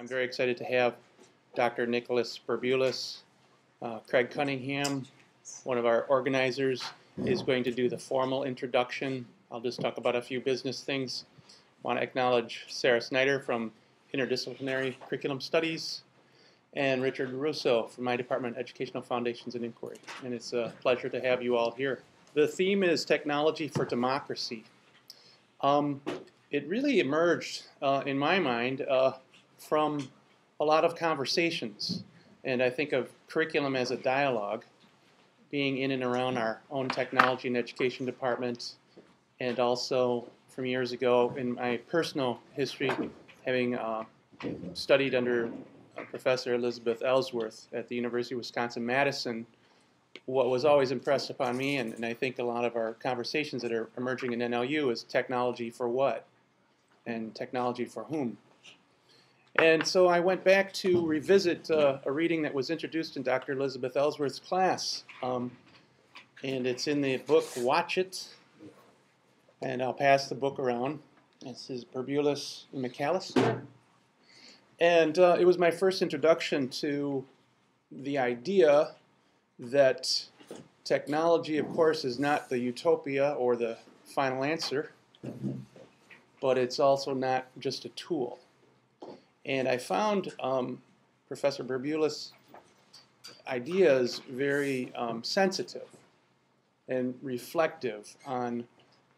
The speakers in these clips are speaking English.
I'm very excited to have Dr. Nicholas Burbules, uh, Craig Cunningham, one of our organizers, is going to do the formal introduction. I'll just talk about a few business things. want to acknowledge Sarah Snyder from Interdisciplinary Curriculum Studies and Richard Russo from my department, Educational Foundations and Inquiry. And it's a pleasure to have you all here. The theme is Technology for Democracy. Um, it really emerged, uh, in my mind, uh, from a lot of conversations. And I think of curriculum as a dialogue, being in and around our own technology and education department, and also from years ago in my personal history, having uh, studied under Professor Elizabeth Ellsworth at the University of Wisconsin-Madison, what was always impressed upon me, and, and, I think a lot of our conversations that are emerging in NLU, is technology for what? And technology for whom? And so I went back to revisit uh, a reading that was introduced in Dr. Elizabeth Ellsworth's class. Um, and it's in the book Watch It. And I'll pass the book around. This is Burbules McAllister. And uh, it was my first introduction to the idea that technology, of course, is not the utopia or the final answer, but it's also not just a tool. And I found um, Professor Burbules' ideas very um, sensitive and reflective on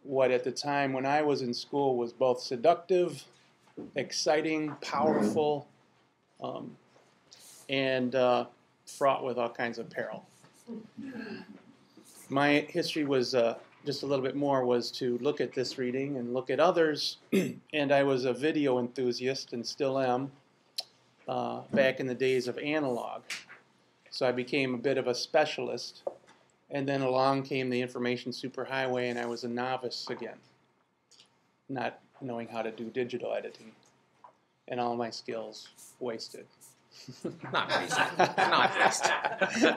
what at the time when I was in school was both seductive exciting, powerful, um, and uh, fraught with all kinds of peril. My history was uh, just a little bit more was to look at this reading and look at others, and I was a video enthusiast and still am uh, back in the days of analog. So I became a bit of a specialist, and then along came the information superhighway, and I was a novice again, not knowing how to do digital editing, and all my skills wasted. Not wasted. Not wasted.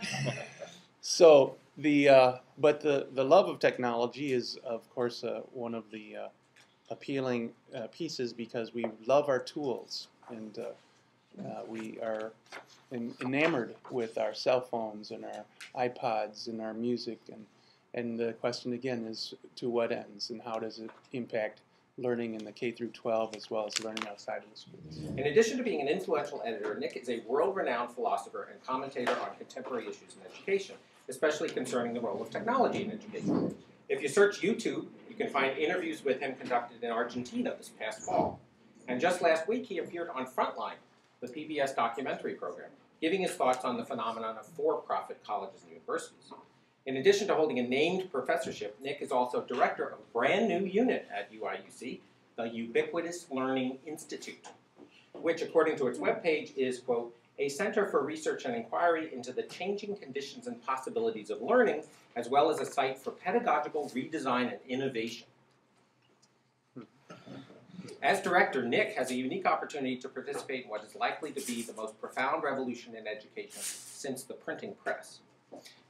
so the uh, but the the love of technology is of course uh, one of the uh, appealing uh, pieces because we love our tools and uh, uh, we are enamored with our cell phones and our iPods and our music and and the question again is to what ends and how does it impact learning in the K through 12 as well as learning outside of the schools. In addition to being an influential editor, Nick is a world-renowned philosopher and commentator on contemporary issues in education, especially concerning the role of technology in education. If you search YouTube, you can find interviews with him conducted in Argentina this past fall. And just last week, he appeared on Frontline, the PBS documentary program, giving his thoughts on the phenomenon of for-profit colleges and universities. In addition to holding a named professorship, Nick is also director of a brand new unit at UIUC, the Ubiquitous Learning Institute, which, according to its webpage, is, quote, a center for research and inquiry into the changing conditions and possibilities of learning, as well as a site for pedagogical redesign and innovation. As director, Nick has a unique opportunity to participate in what is likely to be the most profound revolution in education since the printing press.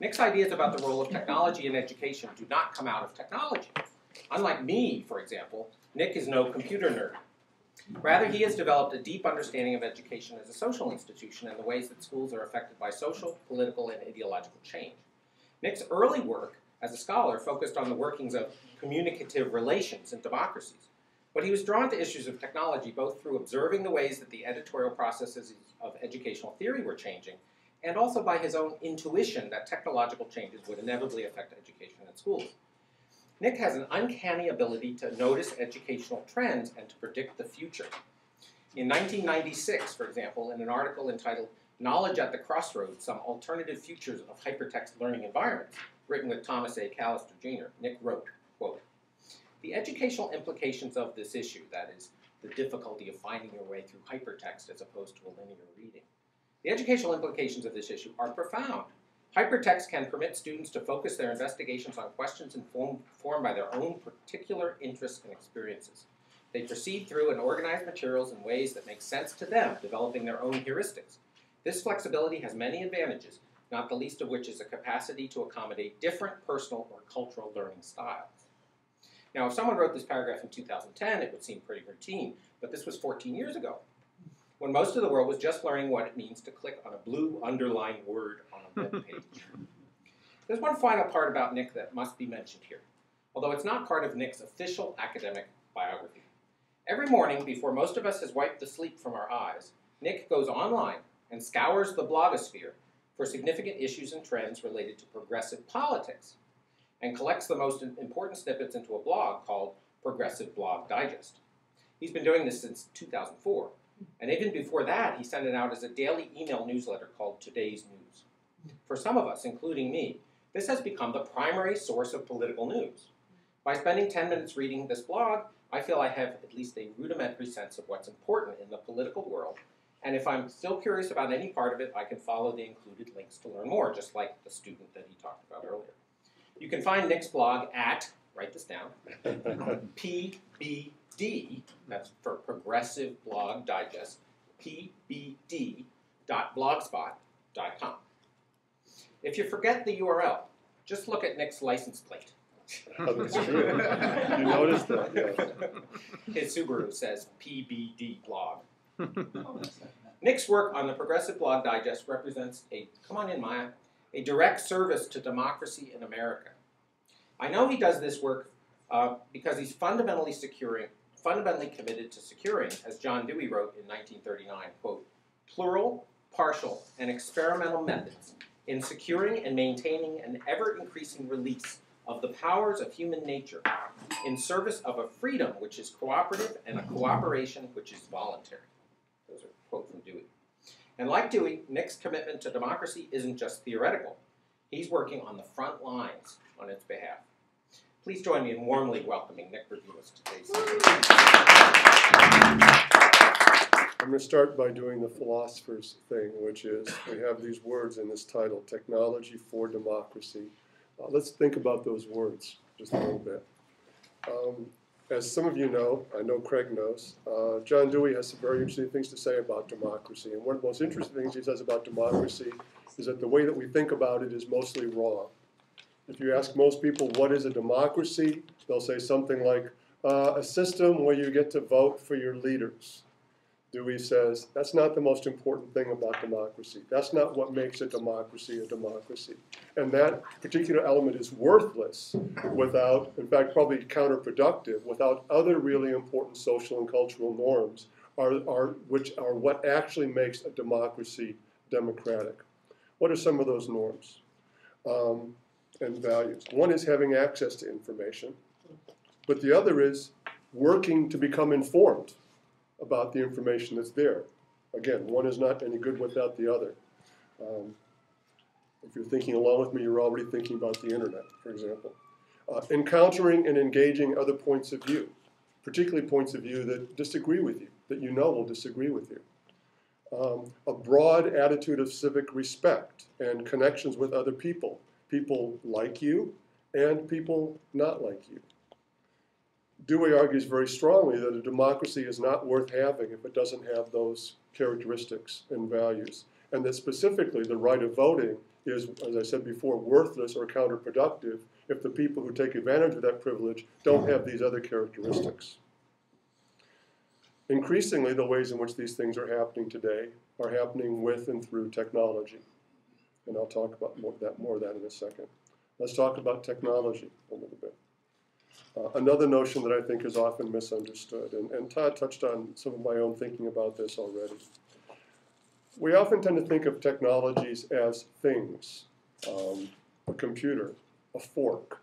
Nick's ideas about the role of technology in education do not come out of technology. Unlike me, for example, Nick is no computer nerd. Rather, he has developed a deep understanding of education as a social institution and the ways that schools are affected by social, political, and ideological change. Nick's early work as a scholar focused on the workings of communicative relations in democracies, but he was drawn to issues of technology both through observing the ways that the editorial processes of educational theory were changing and also by his own intuition that technological changes would inevitably affect education at schools. Nick has an uncanny ability to notice educational trends and to predict the future. In 1996, for example, in an article entitled Knowledge at the Crossroads, Some Alternative Futures of Hypertext Learning Environments, written with Thomas A. Callister Jr., Nick wrote, quote, The educational implications of this issue, that is, the difficulty of finding your way through hypertext as opposed to a linear reading, the educational implications of this issue are profound. Hypertext can permit students to focus their investigations on questions informed, informed by their own particular interests and experiences. They proceed through and organize materials in ways that make sense to them, developing their own heuristics. This flexibility has many advantages, not the least of which is a capacity to accommodate different personal or cultural learning styles. Now, if someone wrote this paragraph in 2010, it would seem pretty routine, but this was 14 years ago. When most of the world was just learning what it means to click on a blue underlined word on a web page. There's one final part about Nick that must be mentioned here, although it's not part of Nick's official academic biography. Every morning, before most of us has wiped the sleep from our eyes, Nick goes online and scours the blogosphere for significant issues and trends related to progressive politics and collects the most important snippets into a blog called Progressive Blog Digest. He's been doing this since 2004, and even before that, he sent it out as a daily email newsletter called Today's News. For some of us, including me, this has become the primary source of political news. By spending 10 minutes reading this blog, I feel I have at least a rudimentary sense of what's important in the political world, and if I'm still curious about any part of it, I can follow the included links to learn more, just like the student that he talked about earlier. You can find Nick's blog at, write this down, PBD, that's for Progressive Blog Digest, pbd.blogspot.com. If you forget the URL, just look at Nick's license plate. Oh, that's true. You noticed that, yeah. His Subaru says PBD blog. Nick's work on the Progressive Blog Digest represents a, come on in, Maya, a direct service to democracy in America. I know he does this work uh, because he's fundamentally securing, fundamentally committed to securing, as John Dewey wrote in 1939, quote, plural, partial, and experimental methods in securing and maintaining an ever-increasing release of the powers of human nature in service of a freedom which is cooperative and a cooperation which is voluntary. Those are quote from Dewey. And like Dewey, Nick's commitment to democracy isn't just theoretical. He's working on the front lines on its behalf. Please join me in warmly welcoming Nick Burbules to today's I'm going to start by doing the philosopher's thing, which is we have these words in this title Technology for Democracy. Uh, let's think about those words just a little bit. Um, as some of you know, I know Craig knows, uh, John Dewey has some very interesting things to say about democracy. And one of the most interesting things he says about democracy is that the way that we think about it is mostly wrong. If you ask most people what is a democracy, they'll say something like uh, a system where you get to vote for your leaders. Dewey says that's not the most important thing about democracy. That's not what makes a democracy a democracy. And that particular element is worthless without, in fact, probably counterproductive, without other really important social and cultural norms, are, are, which are what actually makes a democracy democratic. What are some of those norms um, and values? One is having access to information, but the other is working to become informed about the information that's there. Again, one is not any good without the other. Um, if you're thinking along with me, you're already thinking about the internet, for example. Uh, encountering and engaging other points of view, particularly points of view that disagree with you, that you know will disagree with you. Um, a broad attitude of civic respect and connections with other people, people like you and people not like you. Dewey argues very strongly that a democracy is not worth having if it doesn't have those characteristics and values, and that specifically the right of voting is, as I said before, worthless or counterproductive if the people who take advantage of that privilege don't have these other characteristics. Increasingly, the ways in which these things are happening today are happening with and through technology. And I'll talk about more, that, more of that in a second. Let's talk about technology a little bit. Uh, another notion that I think is often misunderstood, and, and Todd touched on some of my own thinking about this already. We often tend to think of technologies as things um, a computer, a fork,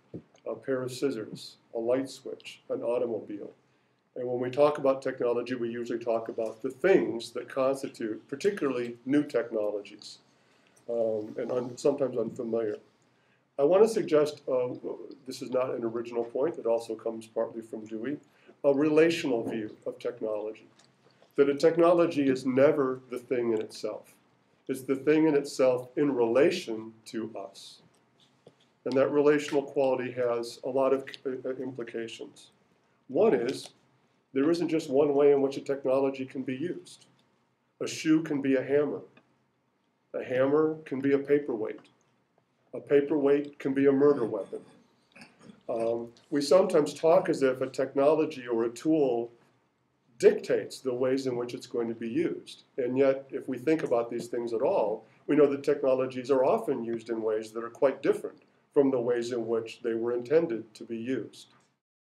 a pair of scissors, a light switch, an automobile. And when we talk about technology, we usually talk about the things that constitute particularly new technologies um, and un sometimes unfamiliar. I want to suggest, uh, this is not an original point, it also comes partly from Dewey, a relational view of technology. That a technology is never the thing in itself. It's the thing in itself in relation to us. And that relational quality has a lot of uh, uh, implications. One is, there isn't just one way in which a technology can be used. A shoe can be a hammer. A hammer can be a paperweight. A paperweight can be a murder weapon. Um, we sometimes talk as if a technology or a tool dictates the ways in which it's going to be used. And yet, if we think about these things at all, we know that technologies are often used in ways that are quite different from the ways in which they were intended to be used.